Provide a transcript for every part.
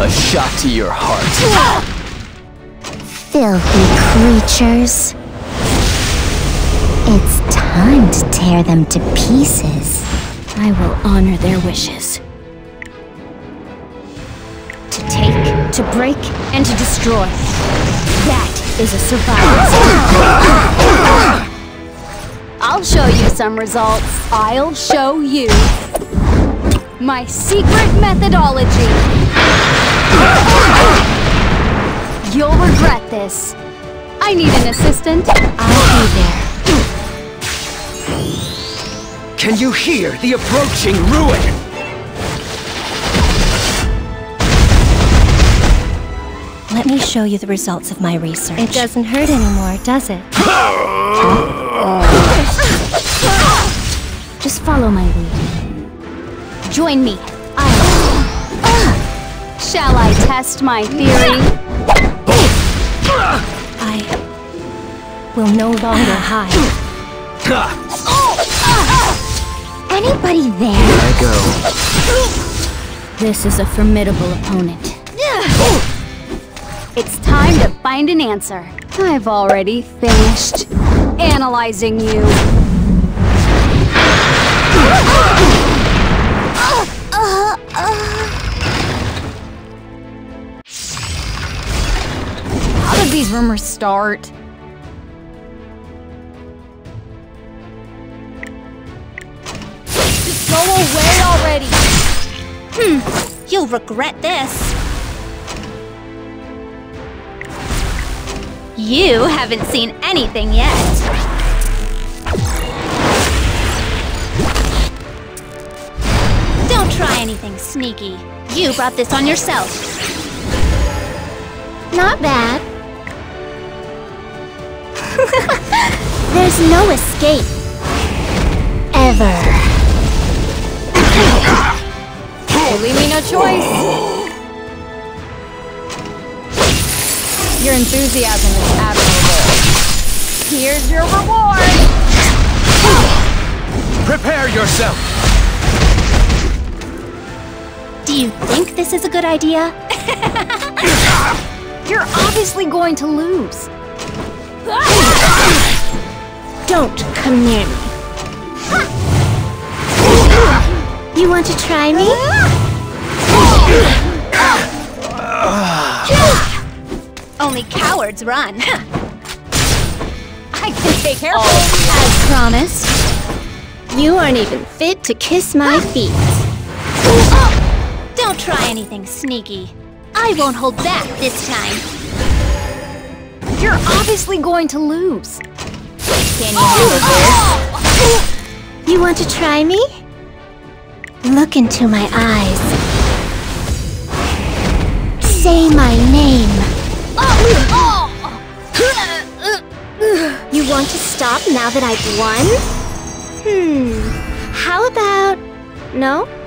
A shot to your heart. Filthy creatures. It's time to tear them to pieces. I will honor their wishes. To take, to break, and to destroy. That is a survival. I'll show you some results. I'll show you my secret methodology. You'll regret this. I need an assistant. I'll be there. Can you hear the approaching ruin? Let me show you the results of my research. It doesn't hurt anymore, does it? Just follow my lead. Join me. I. Shall I test my theory? I will no longer hide. Anybody there? I go. This is a formidable opponent. It's time to find an answer. I've already finished analyzing you. How did these rumors start? Just go away already! Hmm, You'll regret this. You haven't seen anything yet. Don't try anything sneaky. You brought this on yourself. Not bad. There's no escape. Ever. You leave me no choice. Your enthusiasm is admirable. Here's your reward. Prepare yourself! Do you think this is a good idea? You're obviously going to lose. Don't come near me. You want to try me? Only cowards run. I can take care of As promised. You aren't even fit to kiss my feet. Don't try anything sneaky. I won't hold back this time. You're obviously going to lose. You want to try me? Look into my eyes. Say my name. You want to stop now that I've won? Hmm. How about... No?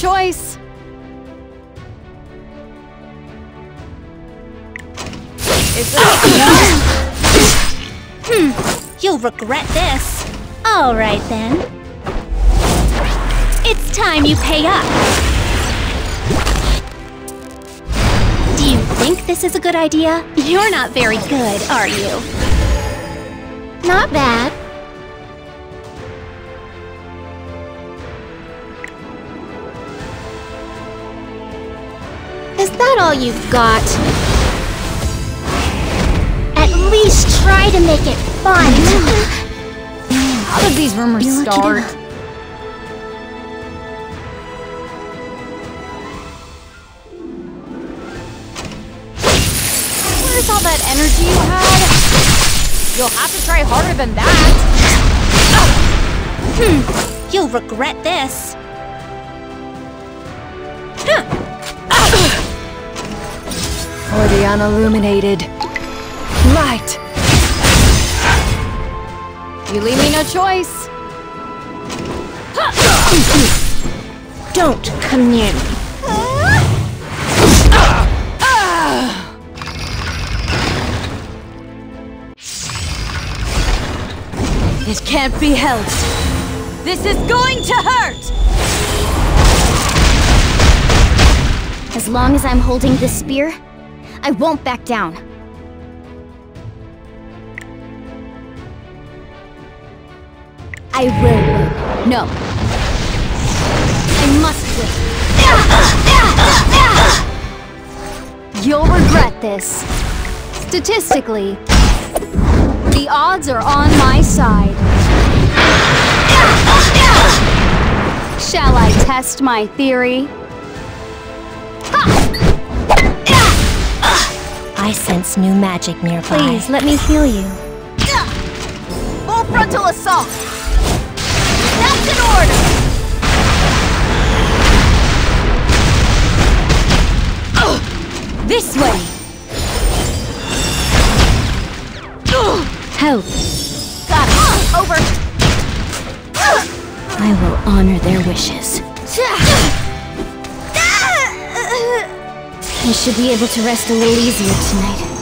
Choice. This hmm, You'll regret this. All right then. It's time you pay up. Do you think this is a good idea? You're not very good, are you? Not bad. You've got? At least try to make it fun. How did these rumors You look it start? Where's all that energy you had? You'll have to try harder than that. Hmm, you'll regret this. For the unilluminated. Light! You leave me no choice. Don't come near me. It can't be helped. This is going to hurt! As long as I'm holding this spear, I won't back down. I will win. No. I must win. You'll regret this. Statistically, the odds are on my side. Shall I test my theory? I sense new magic nearby. Please, let me heal you. Full frontal assault! That's an order! This way! Help. Got it! Over! I will honor their wishes. I should be able to rest a little easier tonight.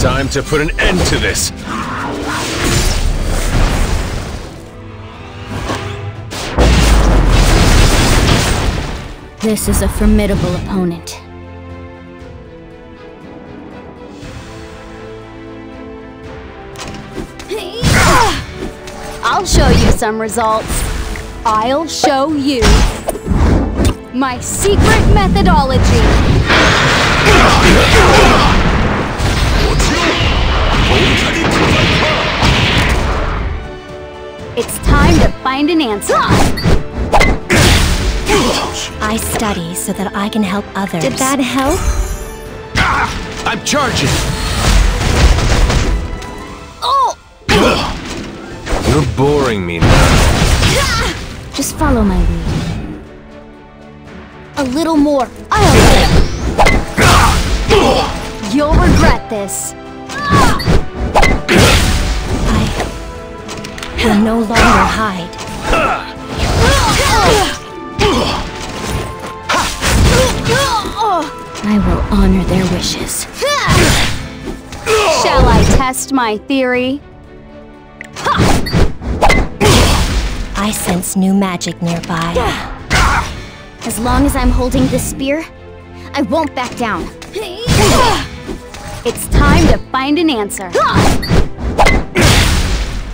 Time to put an end to this. This is a formidable opponent. I'll show you some results. I'll show you my secret methodology. It's time to find an answer. I study so that I can help others. Did that help? I'm charging. Oh! You're boring me now. Just follow my lead. A little more. I'll You'll regret this. I will no longer hide. I will honor their wishes. Shall I test my theory? I sense new magic nearby. As long as I'm holding this spear, I won't back down. It's time to find an answer.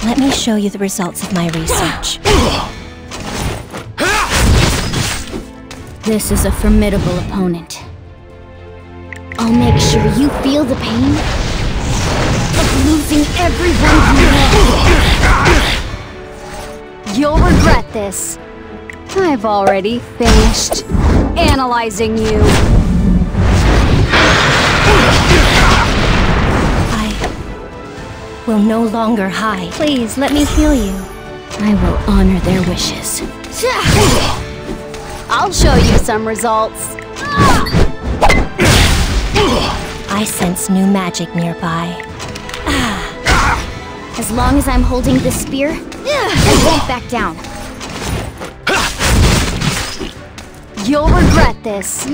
Let me show you the results of my research. This is a formidable opponent. I'll make sure you feel the pain of losing everyone you love. You'll regret this. I've already finished analyzing you. Will no longer hide. Please, let me heal you. I will honor their wishes. I'll show you some results. I sense new magic nearby. Ah. As long as I'm holding this spear, I won't back down. You'll regret this.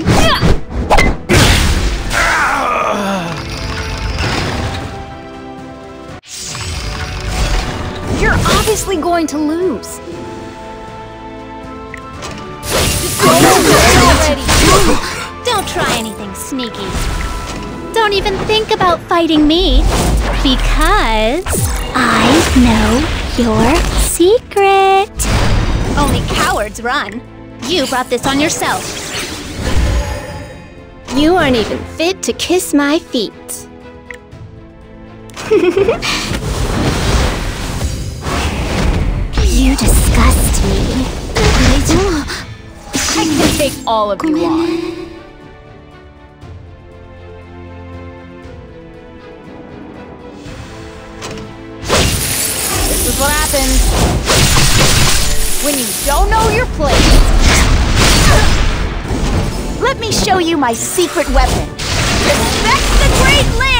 You're obviously going to lose. Don't try anything sneaky. Don't even think about fighting me. Because I know your secret. Only cowards run. You brought this on yourself. You aren't even fit to kiss my feet. you disgust me. I can take all of you on. This is what happens when you don't know your place. Let me show you my secret weapon. Respect the Great!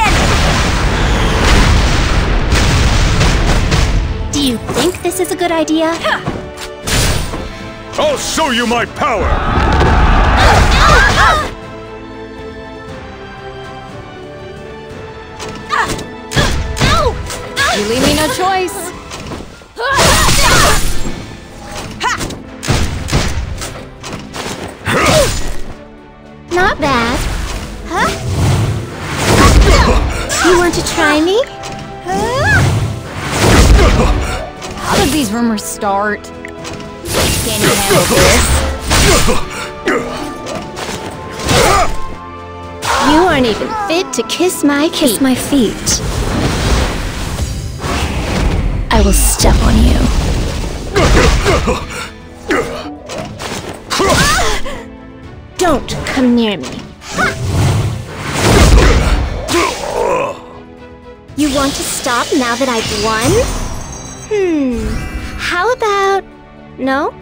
You think this is a good idea? I'll show you my power! You leave me no choice. Not bad. Huh? You want to try me? These rumors start? Can you handle this? You aren't even fit to kiss my feet. Kiss my feet. I will step on you. Don't come near me. You want to stop now that I've won? Hmm. How about... No?